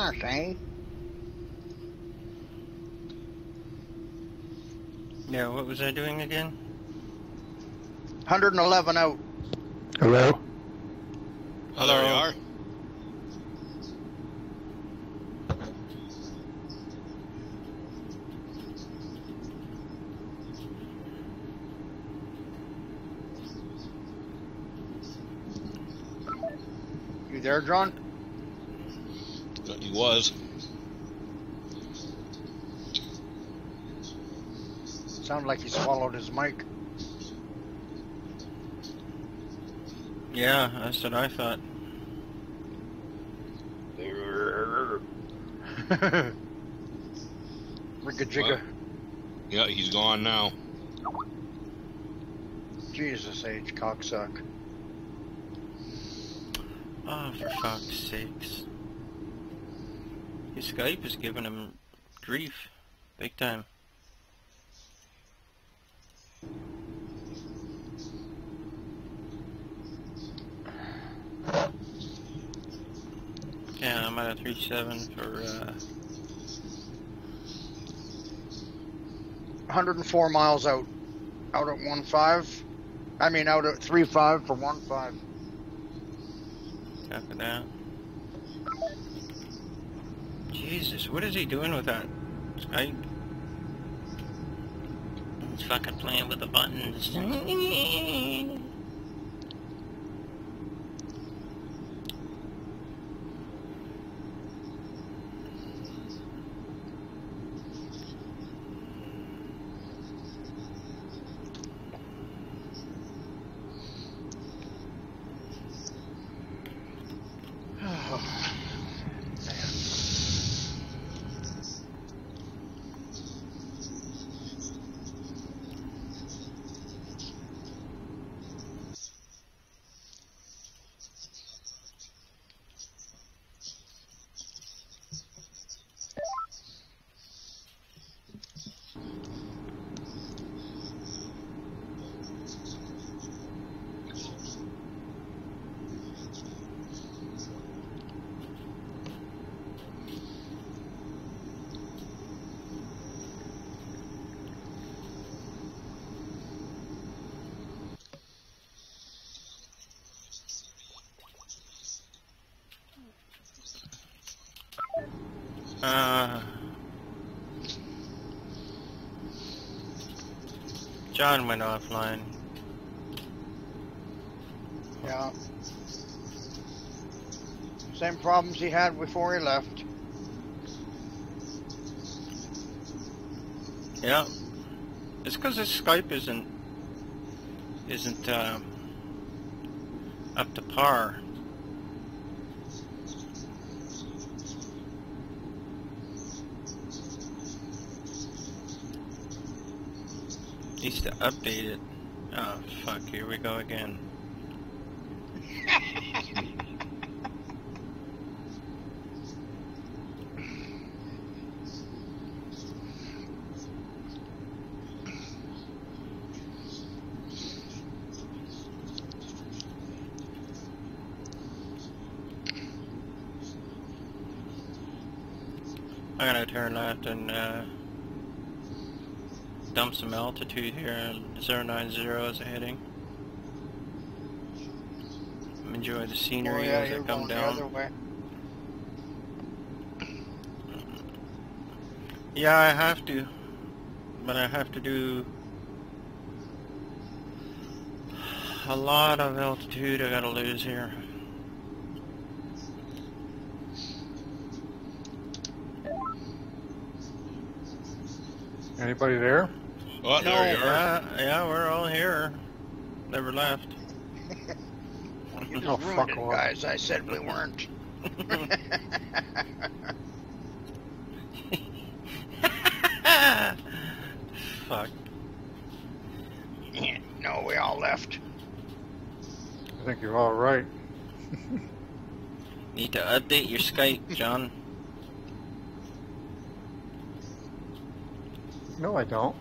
eh? Yeah, what was I doing again? 111 out. Hello? Oh, there you are. You there, John? Thought He was. Sounded like he swallowed his mic. Yeah, that's what I thought. Rigga jigga. Yeah, he's gone now. Jesus H, cocksuck. Oh, for fuck's sakes. Skype is giving him grief. Big time. Yeah, I'm at a 3-7 for, uh, 104 miles out. Out at 1.5. I mean, out at 3.5 for 1.5. Copy that. Jesus, what is he doing with that I... He's fucking playing with the buttons. Uh, John went offline. Yeah. Same problems he had before he left. Yeah. It's because his Skype isn't isn't um, up to par. Needs to update it. Oh fuck! Here we go again. I'm gonna turn left and uh, dump some altitude here. 090 is a heading. Enjoy the Oh, scenery yeah, as I come down. Yeah, I have to. But I have to do a lot of altitude I gotta lose here. Anybody there? Oh, there you are. Yeah, yeah, we're all here. Never left. You just Oh, ruined fuck it, off. guys. I said we weren't. Fuck. no, we all left. I think you're all right. Need to update your Skype, John. No, I don't.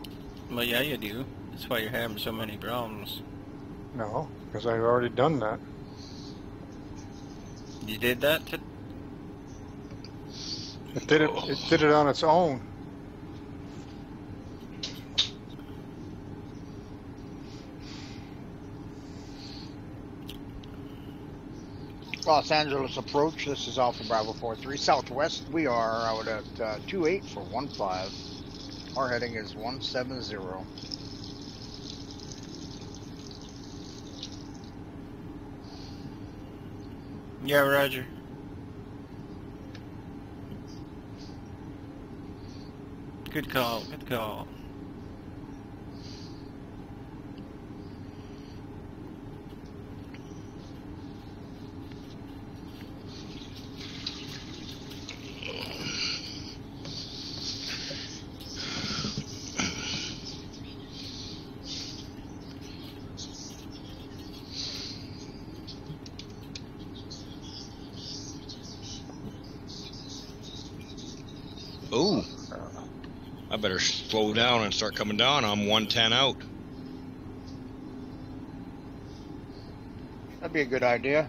Well, yeah, you do. That's why you're having so many problems. No, because I've already done that. You did that to... It did it. It did it on its own. Los Angeles approach. This is Alpha Bravo 43 Southwest. We are out at uh, 28 for 15. Our heading is 170. Yeah, Roger. Good call, good call. I better slow down and start coming down. I'm 110 out. That'd be a good idea.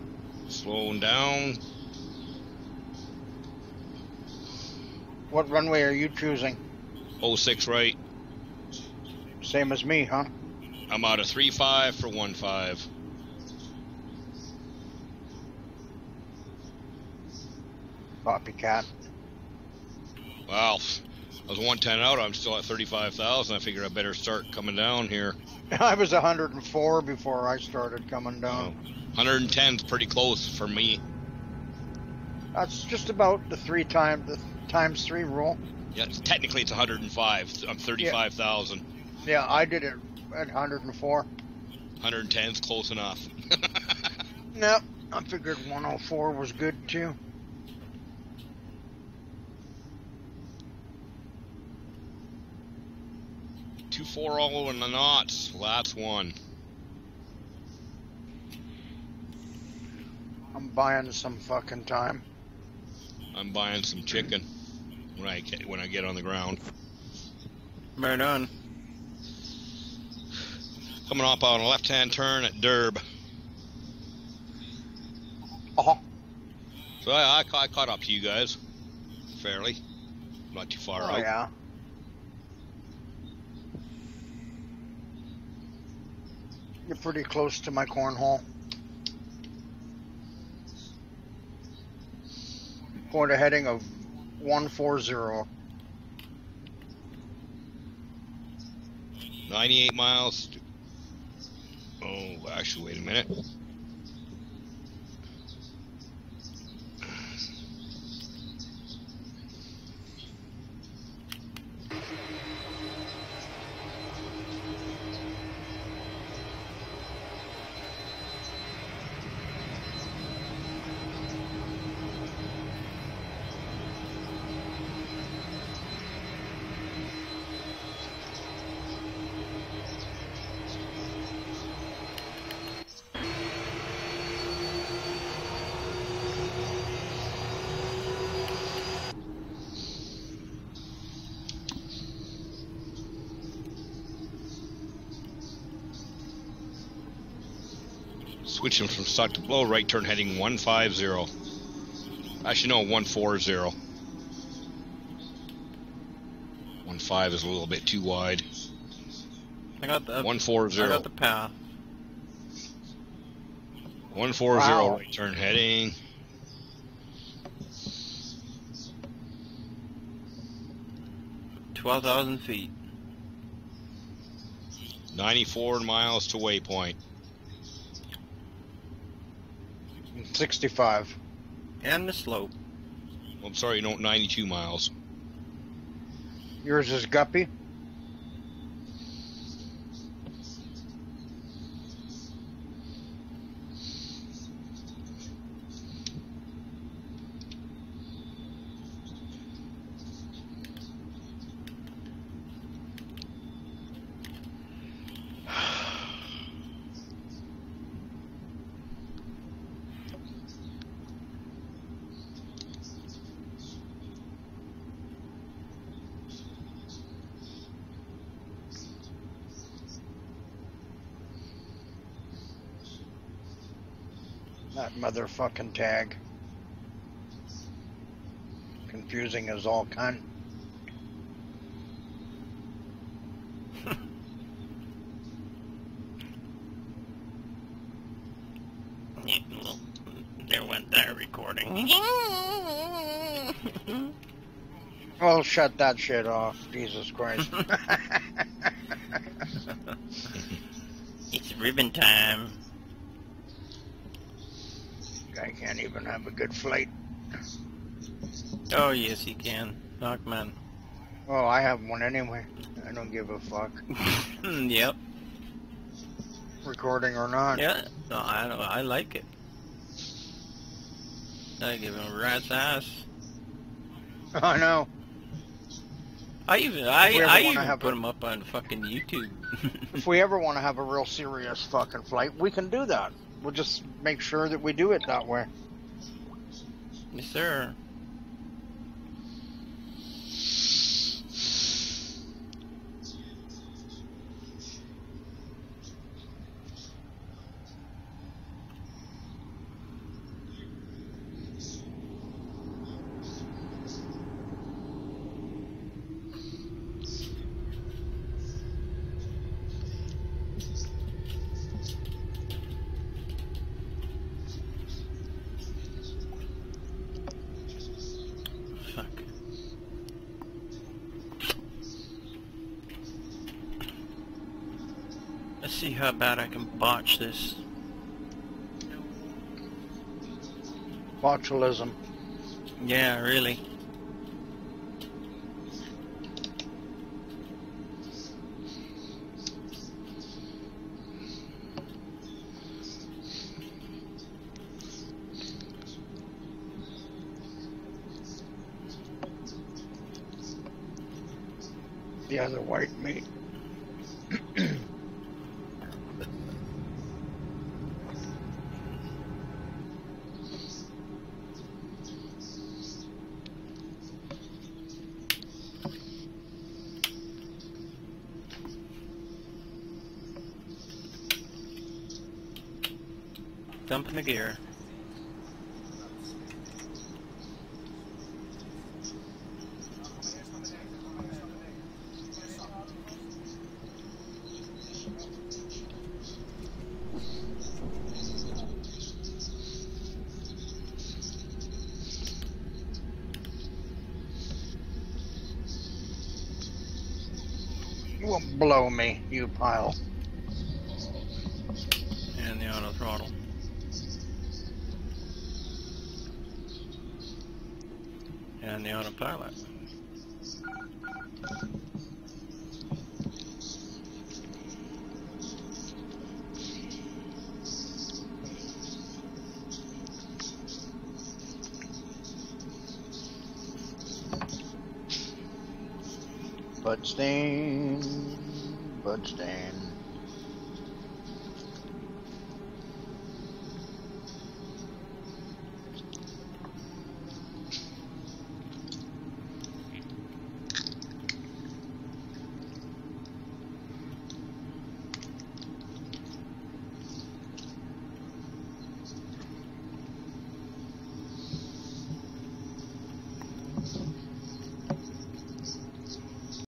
Slowing down. What runway are you choosing? 06 right. Same as me, huh? I'm out of 3-5 for 1.5. Copycat. Wow. I was 110 out. I'm still at 35,000. I figure I better start coming down here. I was 104 before I started coming down. 110 is pretty close for me. That's just about the three time the times three rule. Yeah, it's, technically it's 105. I'm 35,000. Yeah, I did it at 104. 110 is close enough. Yep, I figured 104 was good too. Four all in the knots. That's one. I'm buying some fucking time. I'm buying some chicken when I get, when I get on the ground. Right on. Coming up on a left-hand turn at Derb. Uh -huh. So I, I, I caught up to you guys, fairly. Not too far oh out. yeah. You're pretty close to my cornhole. Point a heading of 140. 98 miles. Oh, actually, wait a minute. Switching from stock to blow, right turn heading 150. Actually, no, 140. 15 is a little bit too wide. I got the I got the path. 140 Wow. right turn heading. Twelve thousand feet. 94 miles to waypoint. 65. And the slope. I'm sorry, no, 92 miles. Yours is Guppy. That motherfucking tag. Confusing as all cunt. There went that recording. Oh, shut that shit off. Jesus Christ. it's ribbon time. Guy can't even have a good flight. Oh, yes, he can. Knockman. Oh, I have one anyway. I don't give a fuck. yep. Recording or not. Yeah, no, I I like it. I give him a rat's ass. I know. I even I, I even have put a- him up on fucking YouTube. If we ever want to have a real serious fucking flight, we can do that. We'll just make sure that we do it that way. yes, sir. See how bad I can botch this. Botulism. Yeah, really. The other white meat. Dumping the gear. You won't blow me, you pile. And the auto throttle. And the autopilot. Bud stain. Bud stain.